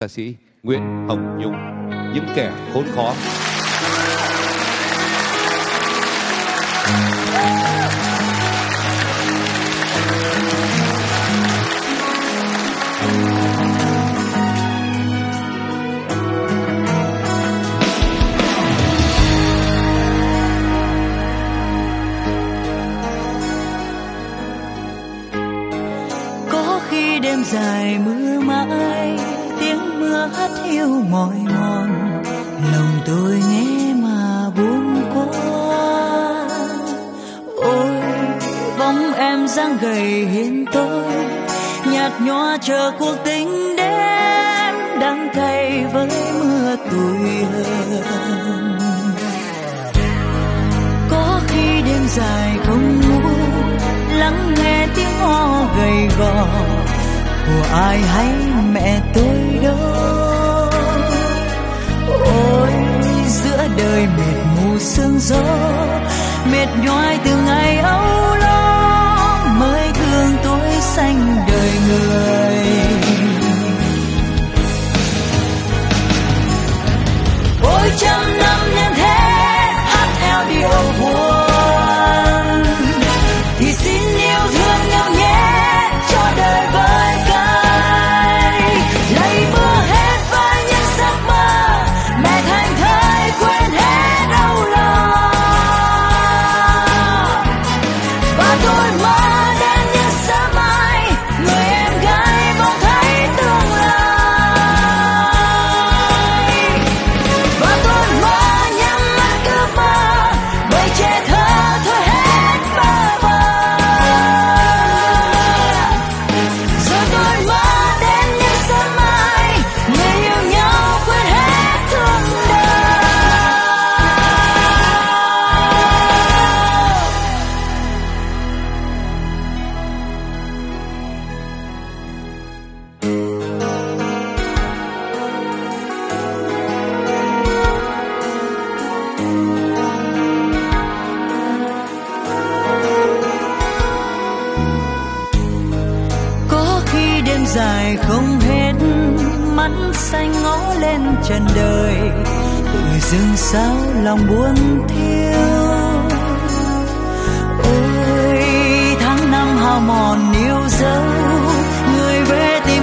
ca sĩ Nguyễn Hồng Nhung, những kẻ khốn khó. Có khi đêm dài mưa mãi mưa hắt hiu mỏi mòn, lòng tôi nghe mà buồn quá ôi, bóng em dáng gầy hiền tôi, nhạt nhòa chờ cuộc tình đến đắng cay với mưa tuổi hơn. có khi đêm dài không ngủ, lắng nghe tiếng ho gầy gò của ai hay mẹ tôi đâu. Ôi, giữa đời mệt mù sương gió, mệt nhoai từ ngày âu lo, mới thương tôi xanh đời người. Ôi trăm dài không hết, mắt xanh ngó lên trần đời. Tự dưng sao lòng buồn thiêu. Ôi, tháng năm hao mòn yêu dấu, người về tìm